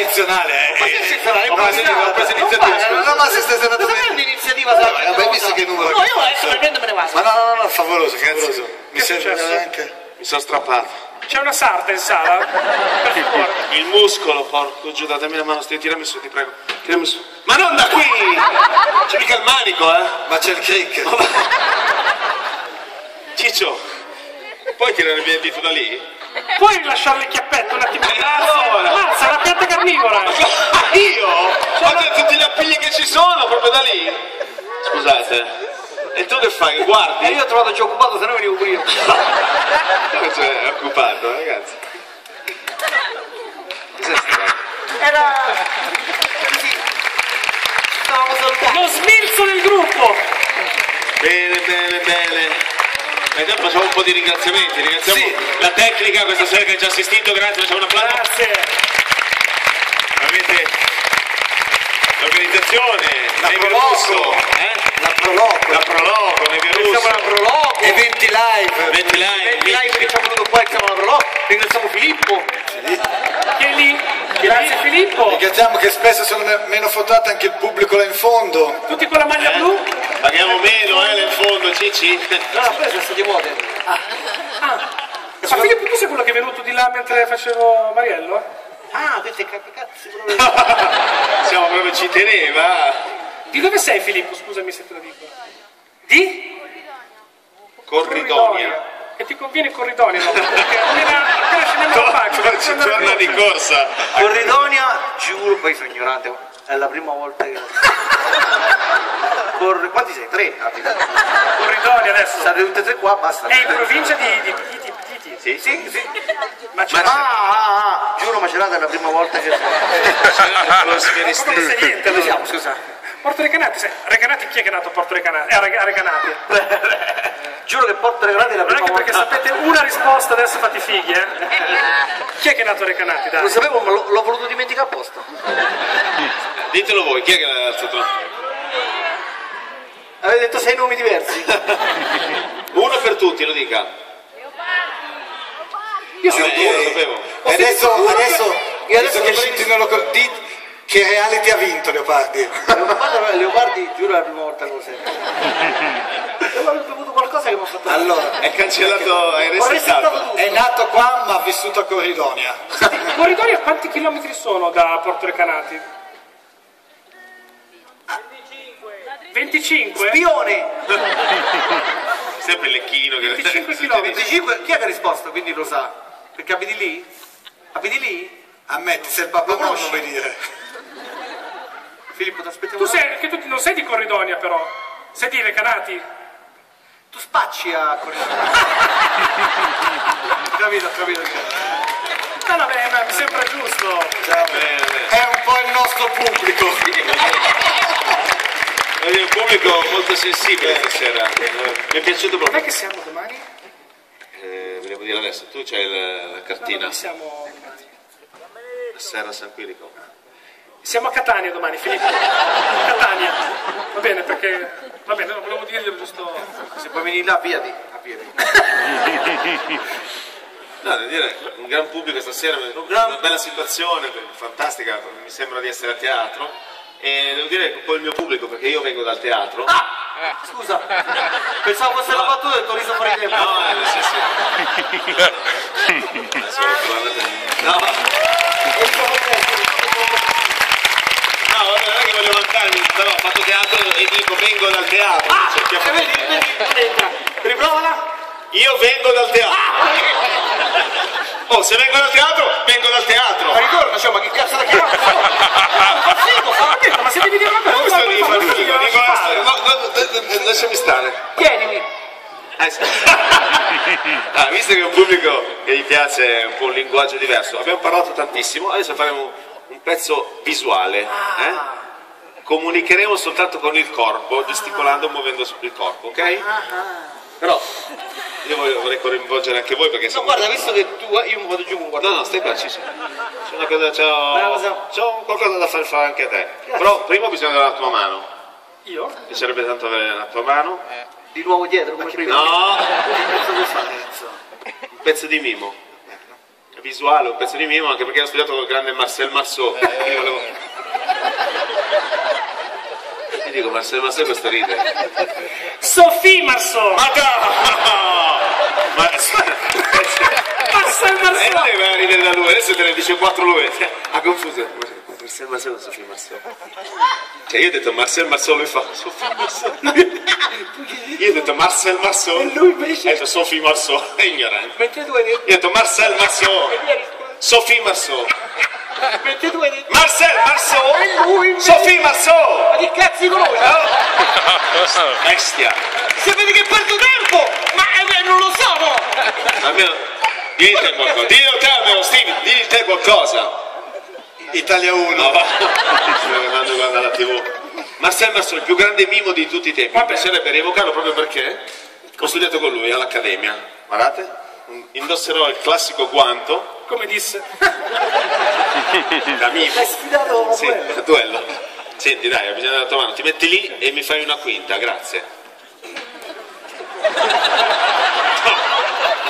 eccezionale, eh. Ma che eccezionale, Ho preso- l'iniziativa, no? Ma se stai Cosa bene. fai un'iniziativa? Sai, vabbè, visto che numero- No, io adesso mi prendo me ne vado. Ma no, no, no, no, favoloso, favoloso. Mi è veramente... Mi sono strappato. C'è una sarta in sala? Il muscolo, porco giù, datemi la mano, stai, tirami su, ti prego. Tirami su. Ma non da qui! C'è mica il manico, eh? Ma c'è il crick. Ciccio, puoi tirare via il dito da lì? Puoi rilasciare le chiappette un attimo? Eh, allora. Mazza, una pianta carnivora! Io? Ho detto tutti gli appigli che ci sono, proprio da lì. Scusate. E tu che fai? E Guardi? io ho trovato già occupato, se no venivo pure io. Cioè, è occupato, ragazzi. Cos'è sta? Era... Così. Stavamo salutando. Lo smilzo del gruppo! Bene, bene, bene. E dopo facciamo un po' di ringraziamenti. Ringraziamo Sì. la tecnica questa sera che ci ha assistito, grazie, facciamo un applauso. Grazie! Veramente l'organizzazione, La Proloco. Eh? La proloco. La Proloco. Siamo alla Proloco. Eventi live. Venti E live, live che ci ha voluto qua, siamo alla Proloco. Ringraziamo Filippo. Che è lì? Grazie Filippo! Ringraziamo che spesso sono me- meno fotate anche il pubblico là in fondo. Tutti con la maglia blu? Paghiamo meno, eh, nel fondo, Cici. Non ha preso, state vuote. Ma Filippo tu sei quello che è venuto di là mentre facevo Mariello? Ah, queste cazzi proprio. Siamo proprio ci teneva. Di dove sei Filippo? Scusami se te lo dico. Di? Corridonia. E ti conviene Corridonia, no? Perché appena, appena scendiamo Ci andare torna di corsa. corsa. Corridonia, giuro, poi sono ignorante, è la prima volta che... Corri... Quanti sei? Tre? abiti. Corridonia adesso. State tutte e tre qua, basta. È in provincia di, di Piti, Piti. Sì, sì, sì. Ma c'è Ah, ah, ah, giuro Macerata è la prima volta che... Lo sferiste. come sei niente? Dove siamo, scusa? Porto Recanati, Recanati chi è che è nato a Porto Recanati? Eh, a a Recanati. Giuro che Porto Recanati è la Non è prima che perché volta... sapete una risposta, adesso fate i fighi, eh? Chi è che è nato a Recanati, Lo dai? sapevo, ma l'ho, voluto dimenticare apposta. Ditelo voi, chi è che l'ha alzato? Avete detto sei nomi diversi. Uno per tutti, lo dica. Io sono Vabbè, io lo sapevo. E adesso, adesso, Io adesso che Scinti non lo co- di che reality ha vinto Leopardi? Leopardi, Leopardi, giuro è la prima volta che lo sento. Devo aver bevuto qualcosa che mi ha fatto... Allora, È cancellato, è Ho resettato è nato qua ma ha vissuto a Corridonia. Corridonia quanti chilometri sono da Porto Recanati? 25? Spione! Sempre il lecchino che 25 chilometri. 25, chi è che ha risposto? Quindi lo sa. Perché abiti lì? Abiti lì? Ammetti, se il papà Lo non vuoi dire. Filippo, ti aspettiamo. Tu sei, che tu non sei di Corridonia però, sei di Recanati? Tu spacci a Corridonia. capito, ho capito. No, no, beh, ma mi sembra giusto. È un po' il nostro pubblico. È un pubblico molto sensibile stasera. Eh, Mi è piaciuto Dov'è proprio. che siamo domani? Eh, volevo dire adesso, tu c'hai la, la cartina. Noi siamo, Serra San Quirico. siamo a Catania domani, Filippo. Catania. Va bene, perché... Va bene, no, volevo dirglielo giusto... Se puoi venire là, piedi. A piedi. No, devo dire, un gran pubblico stasera, una bella situazione, fantastica, mi sembra di essere a teatro. E devo dire po' il mio pubblico, perché io vengo dal teatro. Ah! Scusa. Pensavo fosse la battuta e ti ho riso tempo. No, eh, sì, sì. Adesso lo trovate. No, no, non è che voglio vantarmi, però ho fatto teatro e dico vengo dal teatro. Ah! Cioè, vedi, vedi, entra. Riprovala. Io vengo dal teatro. Oh, se vengo dal teatro, vengo dal teatro. Ma ritorna, cioè, ma che cazzo da chiamare? Ma se devi dire una cosa, Come sto no, no, no, lasciami stare. Tienimi. Eh. Ah, visto che è un pubblico che gli piace un po' un linguaggio diverso, abbiamo parlato tantissimo, adesso faremo un pezzo visuale. eh? Comunicheremo soltanto con il corpo, gesticolando e muovendo il corpo, ok? Però io voglio- vorrei coinvolgere anche voi perché No, guarda, visto che tu... Io mi vado giù con guarda. No, no, stai qua, ci c'è. Una cosa, c'ho, c'ho qualcosa da far fare anche a te. Però prima bisogna avere la tua mano. Io? Mi piacerebbe tanto avere la tua mano. Di nuovo dietro, come prima. No! Fare? pezzo di mimo. Visuale, un pezzo di mimo, anche perché ho studiato con il grande Marcel Marceau. quindi volevo- e dico, ma se, ma se questo ride? Sofì Marson! Ma no! Ma... Marcel Marson! E lei va a ridere da lui, adesso te ne dice quattro lui. Ha confuso. Marcel Marson o Sofì Marson? Cioè io ho detto Marcel Marson, lui fa Sofì Marson. Io ho detto Marcel Marson. E lui invece? Ha detto Sofì Marson, è ignorante. Mentre tu hai detto... Io ho detto Marcel Marson. Sofì Marson. 22 di... Marcel Marceau! E lui Sofì Marceau! Ma che cazzo di conosci? No? Eh? Bestia! Sapete che perdo tempo? Ma eh, non lo sono! Almeno, digli qualcosa, dillo te almeno Steve, digli te qualcosa! Italia 1! No, va! Eh, Sto guarda la tv! Marcel Marceau, il più grande mimo di tutti i tempi, mi piacerebbe rievocarlo proprio perché ho studiato con lui all'Accademia, guardate! Indosserò il classico guanto Come disse. da mimo. L'hai sfidato a Sì, quello. a duello. Senti, dai, ho bisogno della tua mano. Ti metti lì e mi fai una quinta, grazie.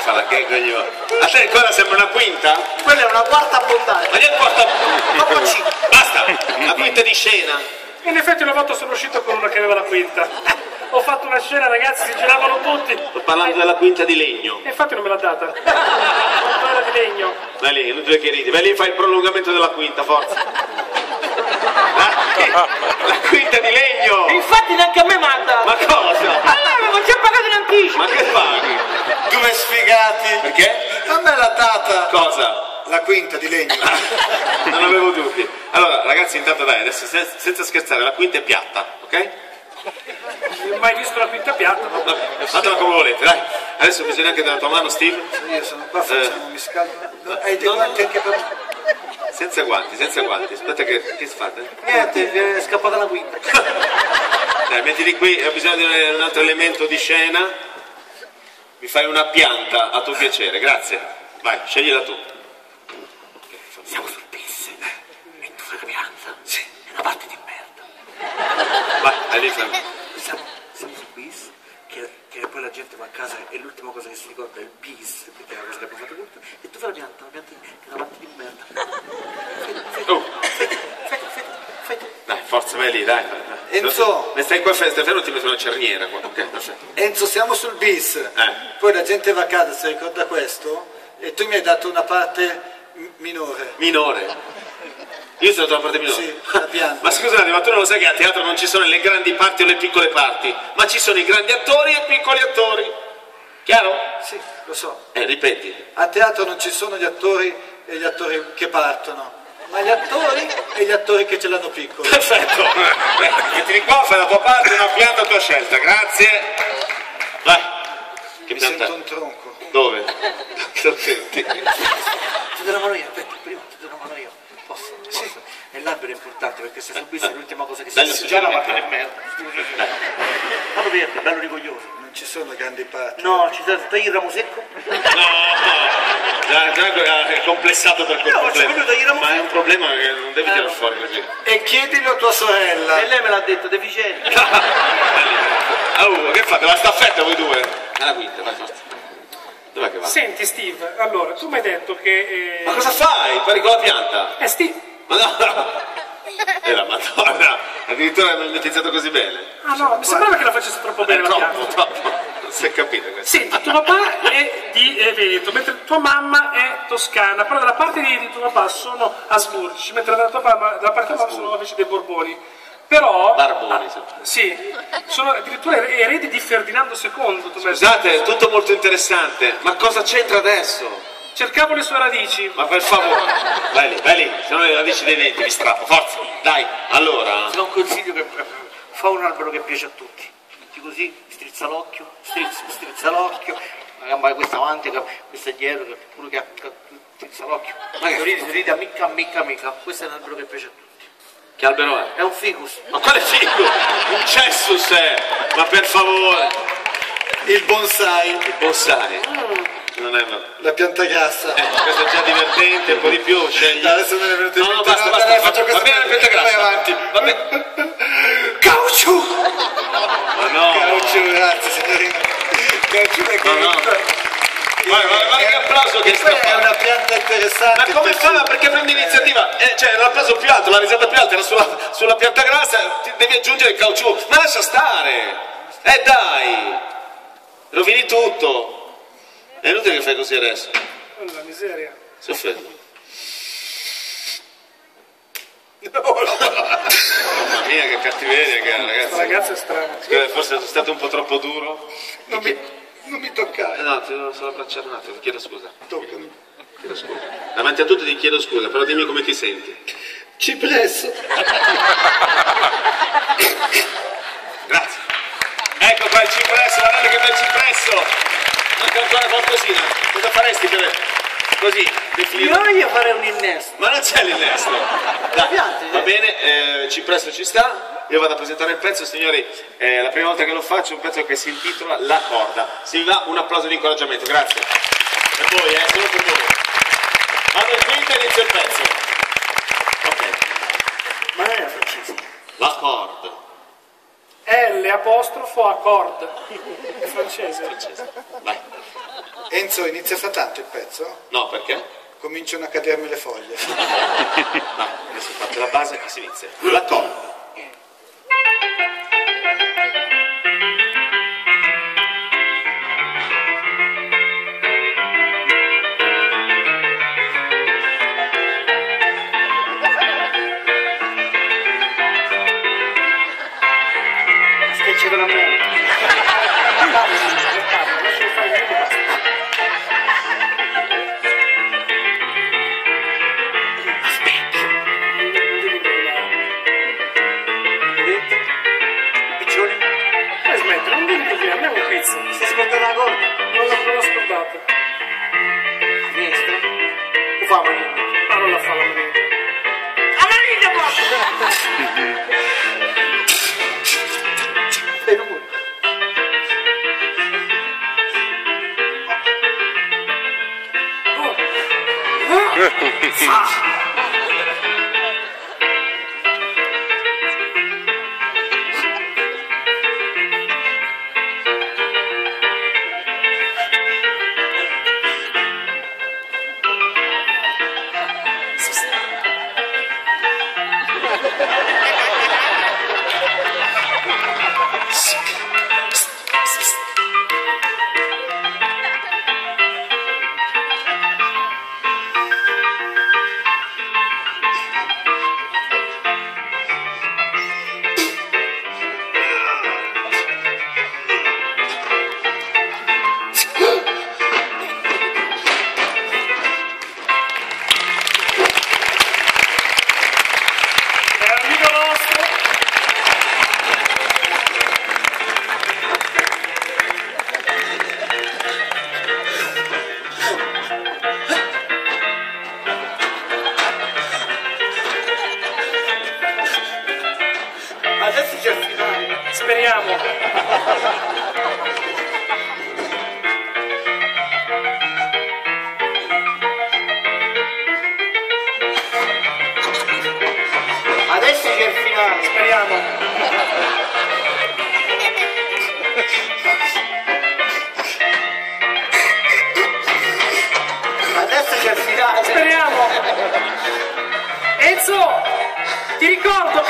Fa la gag ogni volta. A te ancora sembra una quinta? Quella è una quarta abbondante. Ma porta... Troppo cinque. Basta! La quinta di scena. In effetti una volta sono uscito con una che aveva la quinta. Ho fatto una scena, ragazzi, si giravano tutti. Sto parlando della quinta di legno. E infatti non me l'ha data. Non era di legno. Vai lì, inutile che ridi. Vai lì e fai il prolungamento della quinta, forza. La quinta di legno! Infatti neanche a me manda. Ma cosa? Allora avevo già pagato in anticipo. Ma che fai? Due sfigati. Perché? A me l'ha data Cosa? La quinta di legno. Non avevo dubbi. Allora, ragazzi, intanto dai, adesso sen- senza scherzare, la quinta è piatta, ok? Non ho mai visto la quinta piatta. ma- Vabbè, fatela come volete, dai. Adesso bisogna anche della tua mano, Steve. Io sono qua, facciamo, mi scaldo. Hai dei guanti anche per me? Senza guanti, senza guanti. Aspetta che, che fate? Niente, è scappata la quinta. Dai, mettili qui, ho bisogno di un altro elemento di scena. Mi fai una pianta a tuo piacere, grazie. Vai, sceglila tu. Siamo sul bis. E tu fai la pianta. Sì. È una parte di merda. Vai, vai lì, Fran. Siamo, siamo sul bis. Che, che poi la gente va a casa e l'ultima cosa che si ricorda è il bis, perché è la cosa che abbiamo fatto tutto. E tu fai la pianta, la pianta è una parte di merda. Oh, Fai, fai, fai. dai, forza, vai lì, dai. Enzo. Ne stai qua, stai fermo, ti metto una cerniera qua. Ok, perfetto. Enzo, siamo sul bis. Eh. Poi la gente va a casa, si ricorda questo, e tu mi hai dato una parte minore. Minore. Io sono dalla parte minore. Sì. Ma scusate, ma tu non lo sai che a teatro non ci sono le grandi parti o le piccole parti, ma ci sono i grandi attori e i piccoli attori. Chiaro? Sì, lo so. Eh, ripeti. A teatro non ci sono gli attori e gli attori che partono, ma gli attori e gli attori che ce l'hanno piccolo. Perfetto. Mettili qua, fai la tua parte, una pianta a tua scelta. Grazie. Vai. Che Mi pianta? sento un tronco. Dove? Che senti? Ti do una mano io, aspetta, prima ti do una mano io. Posso? Posso? E l'albero è importante perché se sul bis è l'ultima cosa che si Dai, dice. Già la parte di merda. Vado verde, bello rigoglioso. Non ci sono grandi parti. No, ci tagli il ramo secco? No, già, già è complessato per quel faccio problema. Ma è un problema che non devi tirare fuori così. E chiedilo a tua sorella. E lei me l'ha detto, deficiente. Oh, che fate? La staffetta voi due? Alla quinta, vai forza. Dov'è che va? Senti Steve, allora, tu mi hai detto che... Ma Eh, cosa fai? Pari con la pianta? eh Steve... Ma no! E la madonna, addirittura hai metizzato così bene. Ah no, mi sembrava che la facesse troppo È bene la troppo, pianta. troppo. Non si è capito questo. Senti, tuo papà è di eh, Veneto, mentre tua mamma è toscana, però dalla parte di, di tuo papà sono asburgici, mentre dalla, tua mamma, dalla parte di tua mamma sono invece dei Borboni. Però... Barboni, Ah, sì, sono addirittura eredi di Ferdinando II. mi. Scusate, è tutto molto interessante, ma cosa c'entra adesso? Cercavo le sue radici. Ma per favore, vai lì, vai lì, se no le radici dei denti vi strappo, forza, dai, allora, do un consiglio che fa un albero che piace a tutti. Metti così, strizza l'occhio, strizza, strizza l'occhio, la gamba questa avanti, questa dietro, che pure che, che strizza l'occhio. Ma che ridi, ridi, amica, amica, amica. Questo è un albero che piace a tutti. Che albero è? È un ficus. Ma quale figo? Un cessus è, ma per favore, Il bonsai, il bonsai, non è una... la pianta grassa. Eh, questo è già divertente, un po' di più, scegli. Adesso me ne è venuto in No, no, basta, No, basta, dai, va- faccio va bene la pianta vai grassa. avanti. Va bene. Caucciù! Ma no, Caucciù, grazie signorina. Caucciù è No, no. Che Guarda, guarda, guarda che applauso che sta è una pianta interessante. Ma come fa? Perché prende iniziativa? Eh, cioè, l'applauso più alto, la risata più alta era sulla, sulla pianta grassa, ti devi aggiungere il caucciù. Ma lascia stare! Eh dai! Rovini tutto! È inutile che fai così adesso. Oh, la miseria. Si offende. Mamma mia, che cattiveria che ha, Questa ragazzi. ragazza è strana. Scusa, Forse sono stato un po' troppo duro. Non mi, non mi toccare. Eh no, ti devo solo abbracciare un attimo, ti chiedo scusa. Toccami. Chiedo scusa. Davanti a tutti ti chiedo scusa, però dimmi come ti senti. Cipresso. Grazie. Ecco qua il cipresso, guardate che bel cipresso. Manca ancora qualcosina. Cosa faresti per così definire? Io voglio fare un innesto. Ma non c'è l'innesto. Dai, piante, va eh. bene, eh, cipresso ci sta. Io vado a presentare il pezzo, signori, è la prima volta che lo faccio, un pezzo che si intitola La corda. Si va un applauso di incoraggiamento, grazie. Per voi, eh, solo per voi. Vado in quinta e inizio il pezzo. Ok, Ma non era francese. la corda. L apostrofo accord. È francese. Vai. Enzo, inizia fra tanto il pezzo? No, perché? Cominciano a cadermi le foglie. No, adesso parte la base e si inizia. La corda. È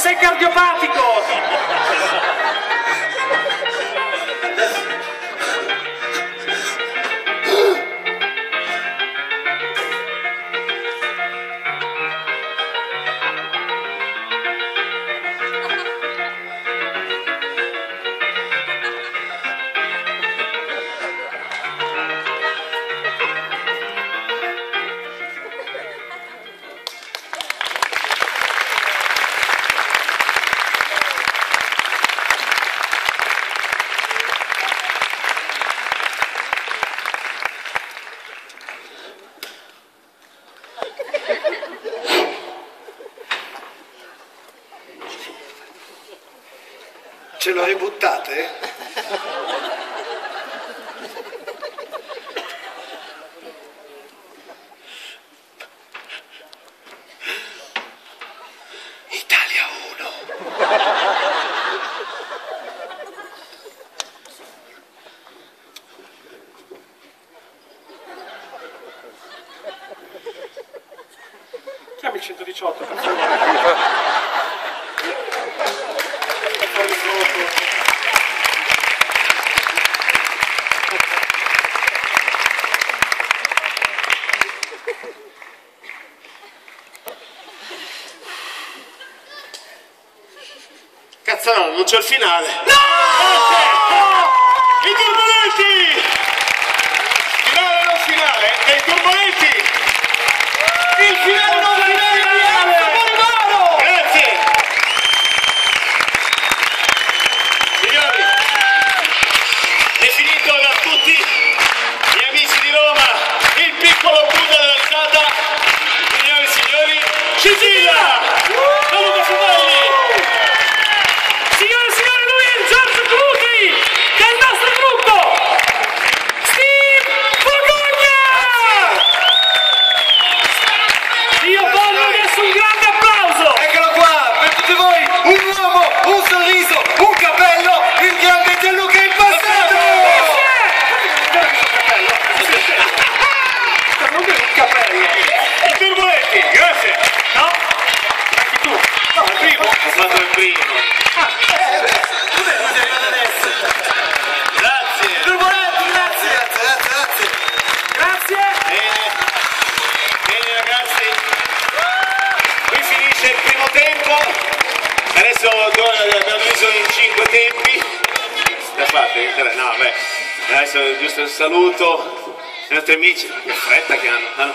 sei cardiopatico. 18 persone. Cazzarone, non c'è il finale. No! Adesso do- abbiamo diviso in cinque tempi, da parte, tre, no beh, adesso giusto il saluto ai nostri amici, che fretta che hanno, hanno-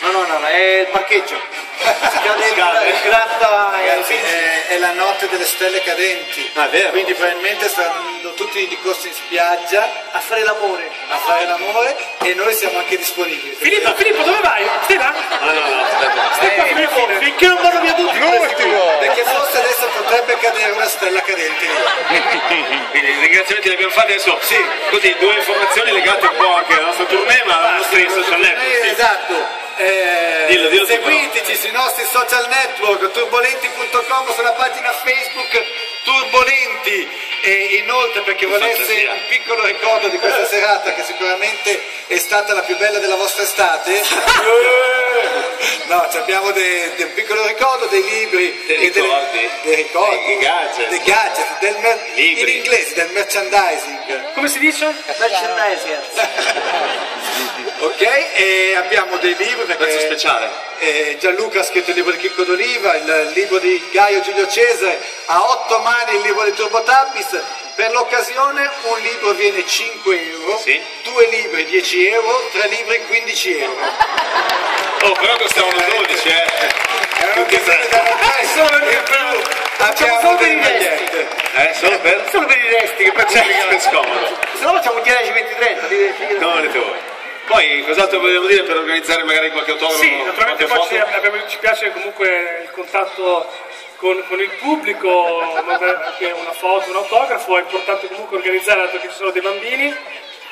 No, no, no, no, è il parcheggio. Scade il, Scade. il gratta Ragazzi, è, è la notte delle stelle cadenti. Ah, è vero. Quindi probabilmente stanno tutti di corso in spiaggia a fare l'amore. a fare l'amore e noi siamo anche disponibili. Filippo, Filippo, dove vai? Stai là? Ah no, no, aspetta, Stai qua fino alla fine. Finché non vanno via tutti. Perché forse adesso potrebbe cadere una stella cadente quindi i ringraziamenti li abbiamo fatti adesso, sì, così due informazioni legate un po' anche alla nostra tournée ma ai nostri social network. Eh, sì. Esatto. Eh, Dillo, dillo seguiteci sui nostri social network, turbolenti.com sulla pagina Facebook Turbolenti. E inoltre perché volesse un piccolo ricordo di questa serata che sicuramente è stata la più bella della vostra estate no, abbiamo un piccolo ricordo dei libri Dei e delle- ricordi. dei ricordi Dei gadget. dei gadget, del mer- Libri. in inglese del merchandising Come si dice? Merchandising. ok e abbiamo dei libri perché Prezzo speciale. Eh, Gianluca ha scritto il libro di Chicco d'Oliva, il libro di Gaio Giulio Cesare, a otto mani il libro di Turbo Tappis. Per l'occasione un libro viene 5 euro, Sì. due libri 10 euro, tre libri 15 euro. Oh, però costavano 12, eh. È un'occasione da Eh, solo in più abbiamo solo per i resti. Eh, solo per? Solo per i resti che per Cioè, che scomodo. Se no facciamo 10, 20, 30. dite- Come volete voi. Poi, cos'altro vogliamo dire per organizzare magari qualche autografo? Sì, naturalmente poi ci, abbiamo- ci piace comunque il contatto con, con il pubblico, magari anche una foto, un autografo, è importante comunque organizzare, dato che ci sono dei bambini,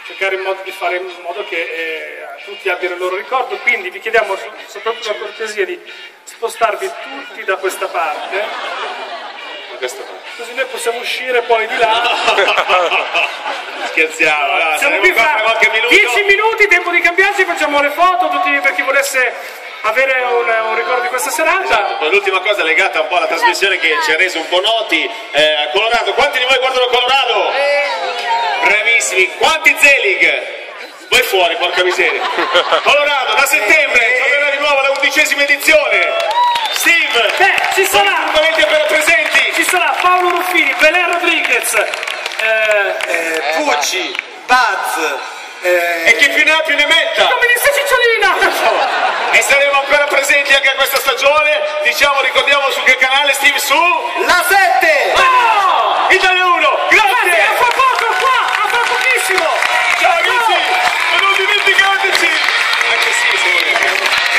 cercare in modo di fare in modo che eh, tutti abbiano il loro ricordo, quindi vi chiediamo so- soprattutto la cortesia di spostarvi tutti da questa parte, Questo così noi possiamo uscire poi di là. Scherziamo, allora, Siamo qui fra fra qualche minuto. 10 minuti, tempo di cambiarci, facciamo le foto, tutti per chi volesse avere un, un ricordo di questa serata. Poi l'ultima cosa legata un po' alla trasmissione che ci ha reso un po' noti, eh, Colorado, quanti di voi guardano Colorado? Bravissimi, quanti Zelig? Voi fuori, porca miseria. Colorado, da settembre tornerà di nuovo la undicesima edizione. Steve, Beh, ci sarà, assolutamente appena presenti. ci sarà Paolo Ruffini, Belen Rodriguez, eh, Eh, Pucci, Buzz, eh, E chi più ne ha più ne metta. come disse Cicciolina! E saremo ancora presenti anche a questa stagione. Diciamo, ricordiamo su che canale Steve su la 7! Oh! Italia 1. Grazie, Grazie. Bravissimo! Ciao amici! Ma non dimenticateci! Anche sì, se.